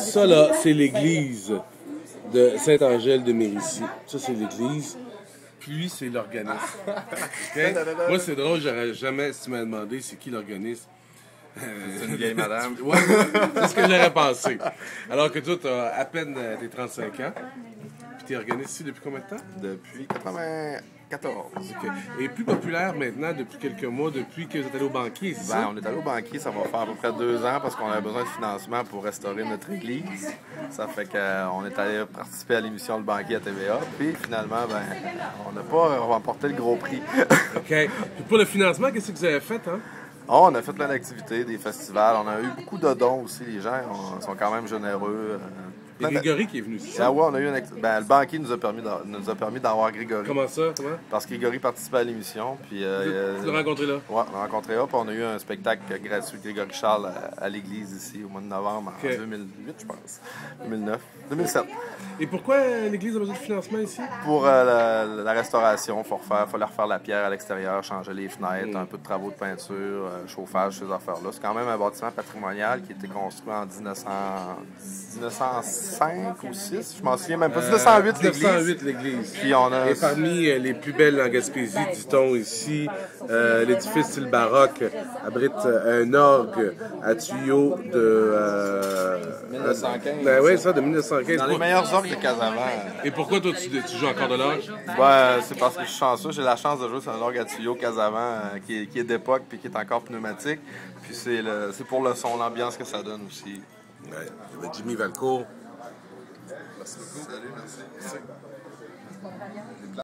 Ça, là, c'est l'église de Saint-Angèle de Mérici. Ça, c'est l'église. Puis, c'est l'organisme. Moi, c'est drôle, j'aurais jamais, si tu m'as demandé c'est qui l'organisme, C'est une vieille madame. Ouais, c'est ce que j'aurais pensé. Alors que toi, tu as à peine euh, tes 35 ans. Puis tu es organisé ici depuis combien de temps? Depuis 94. OK. Et plus populaire maintenant depuis quelques mois, depuis que vous êtes allé au banquier, c'est Ben, ça? on est allé au banquier, ça va faire à peu près deux ans parce qu'on avait besoin de financement pour restaurer notre église. Ça fait qu'on est allé participer à l'émission Le banquier à TVA. Puis finalement, ben, on n'a pas remporté le gros prix. OK. Puis pour le financement, qu'est-ce que vous avez fait, hein? Oh, on a fait plein d'activités, des festivals. On a eu beaucoup de dons aussi. Les gens on- sont quand même généreux. Euh, C'est d'a- Grégory qui est venu ici. Ah ouais, on a eu une ben, le banquier nous a permis nous a permis d'avoir Grégory. Comment ça? Comment? Parce que Grégory participait à l'émission. Puis, euh, Tu l'as rencontré là? Ouais, on l'a rencontré là, puis on a eu un spectacle gratuit de Grégory Charles à, à l'église ici au mois de novembre en Ok. 2008, je pense. 2009. 2007. Et pourquoi euh, l'Église a besoin de financement ici? Pour euh, la, la restauration, il faut refaire, fallait refaire la pierre à l'extérieur, changer les fenêtres, un peu de travaux de peinture, euh, chauffage, ces affaires-là. C'est quand même un bâtiment patrimonial qui a été construit en 1900 1905 ou 6, je m'en souviens même pas. 1908 l'église. 1908 l'Église. Puis on a Et parmi euh, les plus belles en Gaspésie, dit-on ici, euh, l'édifice style baroque abrite euh, un orgue à tuyaux de... Euh, 1915. Ben oui, ça, de 1915. dans les meilleurs orgues Et pourquoi toi, tu, tu joues encore de l'orgue? Ouais, c'est parce que je suis chanceux. J'ai la chance de jouer sur un orgue à tuyau Casavant euh, qui, est, qui est d'époque puis qui est encore pneumatique. Puis c'est le- c'est pour le son, l'ambiance que ça donne aussi. Ouais, il y avait Jimmy Valcourt. Salut, merci.